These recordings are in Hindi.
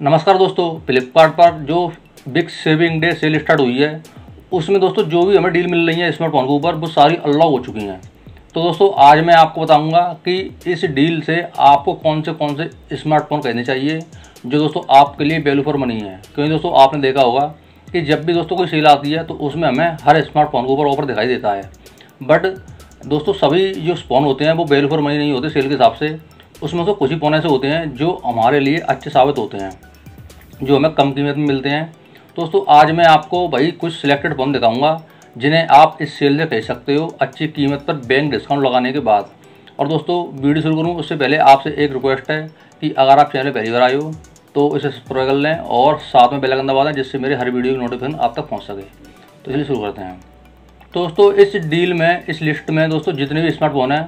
नमस्कार दोस्तों फ्लिपकार्ट पर जो big saving day sale start हुई है, उसमें दोस्तों जो भी हमें डील मिल रही है स्मार्टफ़ोन के ऊपर, वो सारी अनलॉक हो चुकी हैं। तो दोस्तों, आज मैं आपको बताऊँगा कि इस डील से आपको कौन से कौन से स्मार्टफ़ोन खरीदने चाहिए, जो दोस्तों आपके लिए वैल्यू फॉर मनी है। क्योंकि दोस्तों, आपने देखा होगा कि जब भी दोस्तों कोई सेल आती है तो उसमें हमें हर स्मार्टफ़ोन के ऊपर ऑफ़र दिखाई देता है। बट दोस्तों, सभी जो फ़ोन होते हैं, वो वैल्यू फॉर मनी नहीं होते सेल के हिसाब से। उसमें तो कुछ ही फ़ोन ऐसे होते हैं जो हमारे लिए अच्छे साबित होते हैं, जो हमें कम कीमत में मिलते हैं। दोस्तों, आज मैं आपको भाई कुछ सिलेक्टेड फ़ोन दिखाऊँगा, जिन्हें आप इस सेल से कह सकते हो अच्छी कीमत पर बैंक डिस्काउंट लगाने के बाद। और दोस्तों, वीडियो शुरू करूँ, उससे पहले आपसे एक रिक्वेस्ट है कि अगर आप चैनल पहली बार आए हो तो इसे सब्सक्राइब कर लें और साथ में बेलाइकन दबा दें, जिससे मेरे हर वीडियो की नोटिफिकेशन आप तक पहुँच सके। तो इसलिए शुरू करते हैं। दोस्तों, इस डील में, इस लिस्ट में, दोस्तों, जितने भी स्मार्टफ़ोन हैं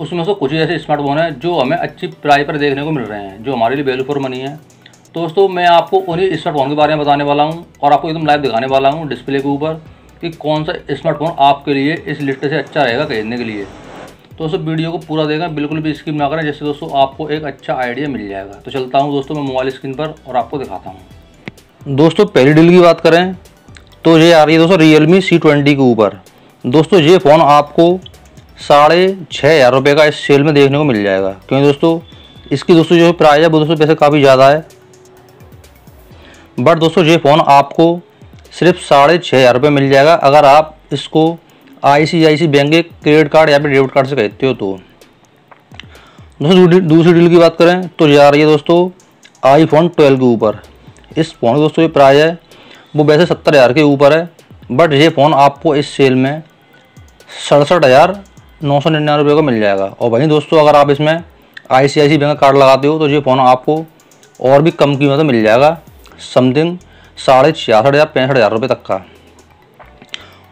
उसमें से कुछ ऐसे स्मार्टफ़ोन हैं जो हमें अच्छी प्राइस पर देखने को मिल रहे हैं, जो हमारे लिए वैल्यू फॉर मनी है। दोस्तों, मैं आपको उन्हीं स्मार्टफ़ोन के बारे में बताने वाला हूँ और आपको एकदम लाइव दिखाने वाला हूँ डिस्प्ले के ऊपर कि कौन सा स्मार्टफ़ोन आपके लिए इस लिस्ट से अच्छा रहेगा खरीदने के लिए। दोस्तों, वीडियो को पूरा देखें बिल्कुल भी स्किप ना करें, जिससे दोस्तों आपको एक अच्छा आइडिया मिल जाएगा। तो चलता हूँ दोस्तों मैं मोबाइल स्क्रीन पर और आपको दिखाता हूँ। दोस्तों, पहली डील की बात करें तो ये आ रही है दोस्तों रियल मी सी ट्वेंटी के ऊपर। दोस्तों, ये फ़ोन आपको साढ़े छः हज़ार रुपये का इस सेल में देखने को मिल जाएगा। क्योंकि दोस्तों? इसकी दोस्तों जो प्राइस है, वो दोस्तों पैसे काफ़ी ज़्यादा है। बट दोस्तों ये फ़ोन आपको सिर्फ़ साढ़े छः हज़ार रुपये मिल जाएगा। अगर आप इसको I C I C bank के क्रेडिट कार्ड या फिर डेबिट कार्ड से खरीदते हो तो। दोस्तों दूसरी डील की बात करें तो जा रही है दोस्तों आई फ़ोन ट्वेल्व के ऊपर। इस फ़ोन की दोस्तों ये प्राइस है, वो वैसे सत्तर हज़ार के ऊपर है। बट ये फ़ोन आपको इस सेल में सड़सठ हज़ार नौ सौ निन्यानवे का मिल जाएगा। और वहीं दोस्तों, अगर आप इसमें आई सी आई सी बैंक का कार्ड लगाते हो तो ये फ़ोन आपको और भी कम कीमत में मिल जाएगा। समथिंग साढ़े छियासठ हज़ार पैंसठ हज़ार रुपये तक का।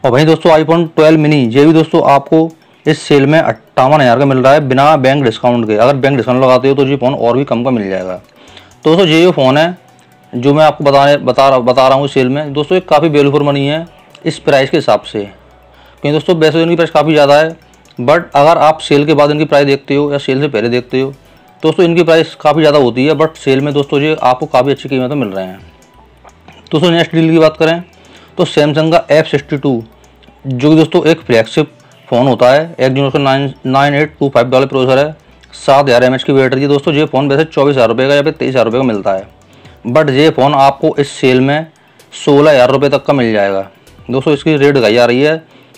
और वहीं दोस्तों आईफोन 12 मिनी ये भी दोस्तों आपको इस सेल में अट्ठावन हज़ार का मिल रहा है बिना बैंक डिस्काउंट के। अगर बैंक डिस्काउंट लगाते हो तो ये फ़ोन और भी कम का मिल जाएगा। तो दोस्तों, ये जो फ़ोन है, जो मैं आपको बताने, बता रहा बता रहा हूँ सेल में, दोस्तों, ये काफ़ी वैल्यू फॉर मनी है इस प्राइस के हिसाब से। क्योंकि दोस्तों, वैसे इनकी प्राइस काफ़ी ज़्यादा है। बट अगर आप सेल के बाद इनकी प्राइस देखते हो या सेल से पहले देखते हो दोस्तों इनकी प्राइस काफ़ी ज़्यादा होती है बट सेल में दोस्तों ये आपको काफ़ी अच्छी कीमत मिल रहे हैं। दोस्तों नेक्स्ट डील की बात करें तो सैमसंग का एफ़ सिक्सटी टू जो कि दोस्तों एक फ्लैगशिप फ़ोन होता है, एक जो उसका nine nine eight two five dollar processor है, सात हज़ार एम एच की बैटरी है दोस्तों ये फ़ोन वैसे चौबीस हज़ार रुपये का या फिर तेईस हज़ार रुपये का मिलता है। बट ये फ़ोन आपको इस सेल में सोलह हज़ार रुपये तक का मिल जाएगा। दोस्तों इसकी रेट दिखाई आ रही है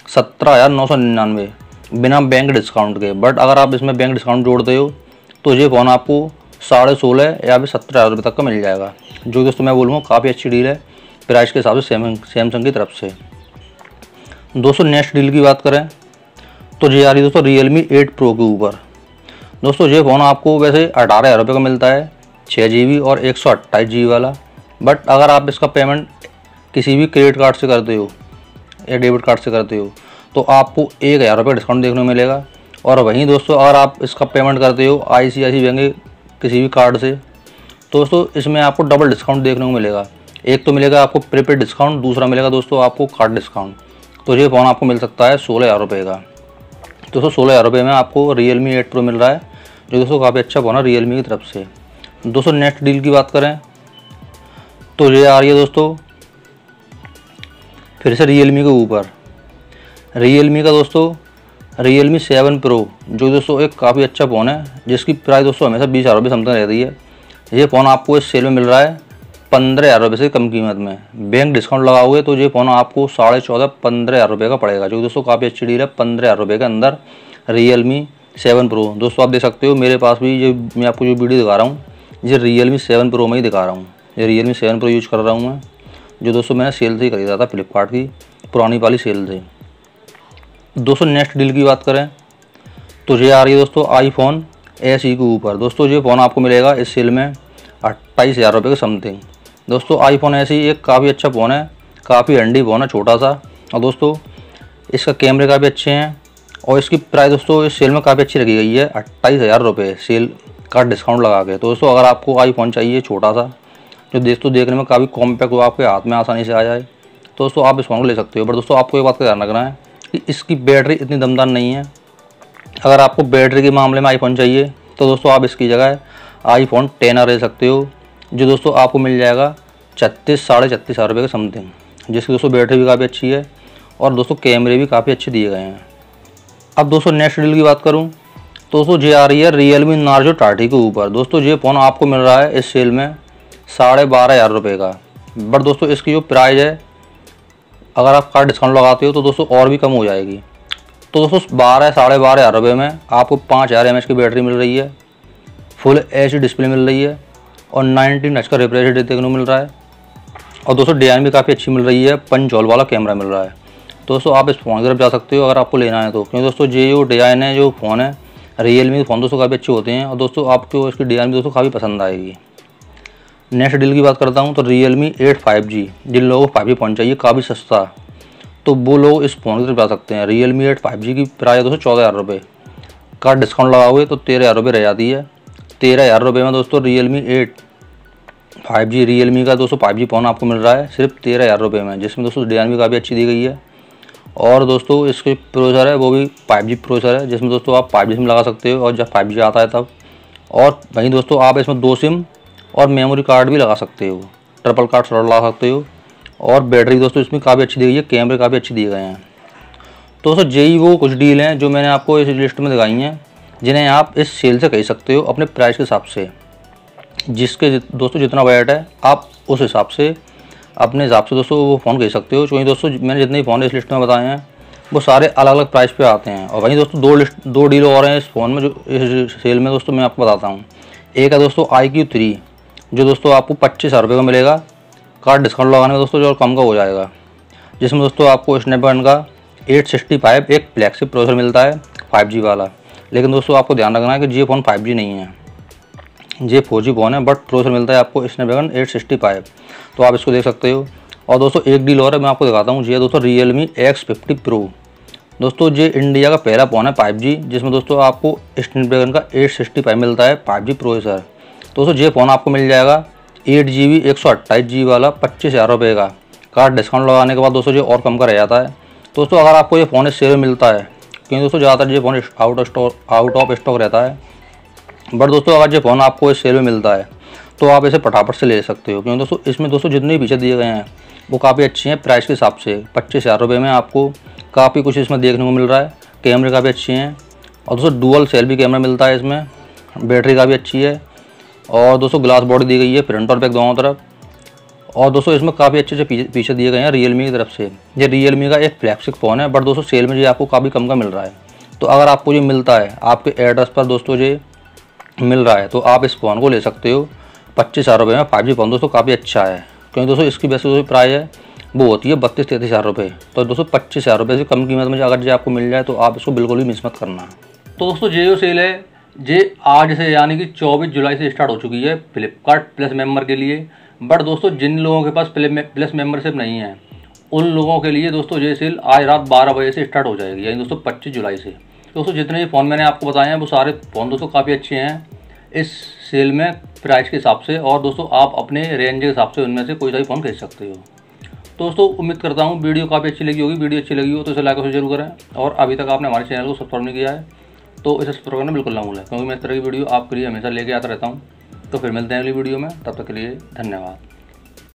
सत्रह हज़ार नौ सौ निन्यानवे। बिना बैंक डिस्काउंट के। बट अगर आप इसमें बैंक डिस्काउंट जोड़ते हो तो ये फ़ोन आपको साढ़े सोलह या फिर सत्रह हज़ार रुपये तक का मिल जाएगा। जो कि दोस्तों मैं बोलूँगा काफ़ी अच्छी डील है प्राइस के हिसाब से सैमसंग की तरफ़ से। दोस्तों नेक्स्ट डील की बात करें तो ये आ रही दोस्तों रियल मी एट प्रो के ऊपर। दोस्तों, ये फ़ोन आपको वैसे अठारह हज़ार रुपये का मिलता है छः जी बी और एक सौ अट्ठाईस जी वाला। बट अगर आप इसका पेमेंट किसी भी क्रेडिट कार्ड से करते हो, या डेबिट कार्ड से करते हो तो आपको एक हज़ार रुपये डिस्काउंट देखने को मिलेगा। और वहीं दोस्तों, अगर आप इसका पेमेंट करते हो आई सी आई बैंक किसी भी कार्ड से, दोस्तों, इसमें आपको डबल डिस्काउंट देखने को मिलेगा। एक तो मिलेगा आपको प्रीपेड डिस्काउंट दूसरा मिलेगा दोस्तों आपको कार्ड डिस्काउंट तो ये फ़ोन आपको मिल सकता है सोलह हज़ार रुपये का। दोस्तों, सोलह हज़ार रुपये में आपको रियल मी एट प्रो मिल रहा है, जो दोस्तों काफ़ी अच्छा फ़ोन है रियल मी की तरफ़ से। दोस्तों नेक्स्ट डील की बात करें तो ये आ रही है दोस्तों, फिर से रियल मी के ऊपर। रियल का दोस्तों रियल मी सेवन प्रो जो दोस्तों एक काफ़ी अच्छा फ़ोन है, जिसकी प्राइस दोस्तों हमेशा बीस हज़ार रुपये समथिंग रहती है। ये फ़ोन आपको इस सेल में मिल रहा है पंद्रह हज़ार रुपये से कम कीमत में। बैंक डिस्काउंट लगा हुए तो ये फ़ोन आपको साढ़े चौदह पंद्रह हज़ार रुपये का पड़ेगा, जो दोस्तों काफ़ी अच्छी डील है, पंद्रह हज़ार रुपये के अंदर रियल मी सेवन प्रो दोस्तों आप देख सकते हो, मेरे पास भी ये, मैं आपको जो वीडियो दिखा रहा हूँ, ये रियल मी सेवन प्रो में ही दिखा रहा हूँ। ये Realme seven pro use कर रहा हूँ मैं, जो दोस्तों मैंने सेल से ही खरीदा था फ्लिपकार्ट की, पुरानी वाली सेल से। दोस्तों नेक्स्ट डील की बात करें तो ये आ रही है दोस्तों आईफोन एस ई के ऊपर। दोस्तों, ये फ़ोन आपको मिलेगा इस सेल में अट्ठाईस हज़ार रुपये के समथिंग दोस्तों आईफोन एस ई एक काफ़ी अच्छा फ़ोन है, काफ़ी हंडी फ़ोन है, छोटा सा। और दोस्तों, इसका कैमरे काफ़ी अच्छे हैं और इसकी प्राइस दोस्तों इस सेल में काफ़ी अच्छी रखी गई है, अट्ठाईस हज़ार रुपये सेल का डिस्काउंट लगा के। तो दोस्तों, अगर आपको आईफोन चाहिए छोटा सा, जो दोस्तों देखने में काफ़ी कॉम्पैक्ट हो, आपके हाथ में आसानी से आ जाए तो दोस्तों आप इस फ़ोन को ले सकते हो। बट दोस्तों, आपको ये बात का ध्यान रखना है कि इसकी बैटरी इतनी दमदार नहीं है। अगर आपको बैटरी के मामले में आईफोन चाहिए तो दोस्तों आप इसकी जगह आईफोन टेन ले सकते हो, जो दोस्तों आपको मिल जाएगा छत्तीस, साढ़े छत्तीस हज़ार रुपये के समथिंग, जिसकी दोस्तों बैटरी भी काफ़ी अच्छी है और दोस्तों कैमरे भी काफ़ी अच्छे दिए गए हैं। अब दोस्तों नेक्स्ट डील की बात करूँ तो दोस्तों ये आ रही है रियल मी नार्जो टाटी के ऊपर। दोस्तों ये फ़ोन आपको मिल रहा है इस सेल में साढ़े बारह हज़ार रुपये का। बट दोस्तों इसकी जो प्राइस है अगर आप कार्ड डिस्काउंट लगाते हो तो दोस्तों और भी कम हो जाएगी। तो दोस्तों, बारह, साढ़े बारह हज़ार रुपये में आपको पाँच हज़ार एम की बैटरी मिल रही है। फुल एचडी डिस्प्ले मिल रही है और नाइनटीन एच का रिफ्रेश देखने को मिल रहा है। और दोस्तों डिज़ाइन भी काफ़ी अच्छी मिल रही है। पंचोल वाला कैमरा मिल रहा है। दोस्तों, आप इस फ़ोन की तरफ़ जा सकते हो अगर आपको लेना है तो। क्योंकि दोस्तों, ये जो डिज़ाइन है, जो फ़ोन है रियल मी फ़ोन दोस्तों काफ़ी अच्छे होते हैं। और दोस्तों, आपको इसकी डिज़ाइन भी दोस्तों काफ़ी पसंद आएगी। नेक्स्ट डील की बात करता हूँ तो Realme eight five G जिन लोगों को फाइव जी फ़ोन चाहिए, काफ़ी सस्ता तो वो लोग इस फ़ोन की तरफ़ जा सकते हैं। Realme eight five G की प्राइस दोस्तों चौदह हज़ार रुपये का डिस्काउंट लगा हुए तो तेरह हज़ार रुपये रह जाती है। तेरह हज़ार रुपये में दोस्तों Realme eight five G Realme का दोस्तों फाइव जी फ़ोन आपको मिल रहा है, सिर्फ़ तेरह हज़ार रुपये में, जिसमें दोस्तों डिज़ाइन भी काफ़ी अच्छी दी गई है। और दोस्तों इसके प्रोसेसर है, वो भी फाइव जी प्रोसेसर है, जिसमें दोस्तों आप फाइव जी सिम लगा सकते हो, और जब फाइव जी आता है तब। और वहीं दोस्तों आप इसमें दो सिम और मेमोरी कार्ड भी लगा सकते हो। ट्रिपल कार्ड स्लॉट लगा सकते हो। और बैटरी दोस्तों, इसमें काफ़ी अच्छी दी गई है। कैमरे काफ़ी अच्छे दिए गए हैं। तो दोस्तों यही वो कुछ डील हैं जो मैंने आपको इस लिस्ट में दिखाई हैं, जिन्हें आप इस सेल से कह सकते हो अपने प्राइस के हिसाब से। जिसके दोस्तों, जितना बजट है, आप उस हिसाब से अपने हिसाब से दोस्तों वो फ़ोन कह सकते हो। क्योंकि दोस्तों, मैंने जितने फ़ोन इस लिस्ट में बताए हैं, वो सारे अलग अलग प्राइस पे आते हैं। और वहीं दोस्तों, दो लिस्ट दो डील और हैं इस फ़ोन में जो, इस सेल में दोस्तों, मैं आपको बताता हूँ। एक है दोस्तों आई क्यू थ्री जो दोस्तों आपको पच्चीस हज़ार रुपये का मिलेगा कार्ड डिस्काउंट लगाने में दोस्तों जो कम का हो जाएगा। जिसमें दोस्तों आपको स्नैपड्रैगन का एट सिक्सटी फाइव एक फ्लैगशिप प्रोसेसर मिलता है फाइव जी वाला। लेकिन दोस्तों आपको ध्यान रखना है कि ये फ़ोन फाइव जी नहीं है। ये फोर जी फ़ोन है बट प्रोसेसर मिलता है आपको स्नैपड्रैगन एट सिक्सटी फाइव तो आप इसको देख सकते हो। और दोस्तों एक डील और है, मैं आपको दिखाता हूँ। ये दोस्तों Realme X fifty pro दोस्तों ये इंडिया का पहला फ़ोन है फाइव जी जिसमें दोस्तों आपको स्नैपड्रैगन का एट सिक्सटी फाइव मिलता है फाइव जी प्रोसेसर दोस्तों, ये फ़ोन आपको मिल जाएगा एट जी बी एक सौ अट्ठाईस जी वाला, पच्चीस हज़ार रुपये का। कार्ड डिस्काउंट लगाने के बाद दोस्तों, ये और कम का रह जाता है। दोस्तों, अगर आपको ये फ़ोन इस सेल में मिलता है, क्योंकि दोस्तों, ज़्यादातर ये phone out of stock out of stock रहता है। बट दोस्तों, अगर ये फ़ोन आपको इस सेल में मिलता है तो आप इसे फटाफट से ले सकते हो। क्योंकि दोस्तों, इसमें दोस्तों, जितने भी पीछे दिए गए हैं, वो काफ़ी अच्छे हैं प्राइस के हिसाब से। पच्चीस हज़ार रुपये में आपको काफ़ी कुछ इसमें देखने को मिल रहा है। कैमरे काफ़ी अच्छे हैं। और दोस्तों डुअल सेल्फी कैमरा मिलता है इसमें। बैटरी काफ़ी अच्छी है। और दोस्तों ग्लास बॉडी दी गई है फ्रंट और बैक दोनों तरफ़। और दोस्तों इसमें काफ़ी अच्छे अच्छे पीछे दिए गए हैं रियलमी की तरफ़ से। ये रियलमी का एक फ्लैगशिप फ़ोन है बट दोस्तों सेल में जो आपको काफ़ी कम का मिल रहा है। तो अगर आपको ये मिलता है, आपके एड्रेस पर दोस्तों ये मिल रहा है तो आप इस फ़ोन को ले सकते हो। पच्चीस हज़ार रुपये में फाइव जी फ़ोन दोस्तों काफ़ी अच्छा है। क्योंकि दोस्तों इसकी वैसे जो प्राइस है, वो होती है बत्तीस तैंतीस हज़ार रुपये तो दोस्तों पच्चीस हज़ार रुपये से कम कीमत में अगर जो आपको मिल जाए तो आप इसको बिल्कुल भी मिस मत करना। तो दोस्तों जे सेल है जे आज से यानी कि चौबीस जुलाई से स्टार्ट हो चुकी है फ्लिपकार्ट प्लस मेंबर के लिए। बट दोस्तों, जिन लोगों के पास प्लस मेम्बरशिप नहीं है, उन लोगों के लिए दोस्तों ये सेल आज रात बारह बजे से स्टार्ट हो जाएगी, यानी दोस्तों पच्चीस जुलाई से। दोस्तों, जितने भी फ़ोन मैंने आपको बताए हैं, वो सारे फ़ोन दोस्तों काफ़ी अच्छे हैं इस सेल में प्राइस के हिसाब से, और दोस्तों आप अपने रेंज के हिसाब से उनमें से कोई सा फ़ोन खरीद सकते हो। दोस्तों, उम्मीद करता हूँ वीडियो काफ़ी अच्छी लगी होगी, वीडियो अच्छी लगी हो तो इसे लाइक और ज़रूर करें, और अभी तक आपने हमारे चैनल को सब्सक्राइब नहीं किया है तो इस प्रोग्राम करना बिल्कुल ना भूलें, क्योंकि मैं इस तरह की वीडियो आपके लिए हमेशा लेके आता रहता हूँ। तो फिर मिलते हैं अगली वीडियो में, तब तक के लिए धन्यवाद।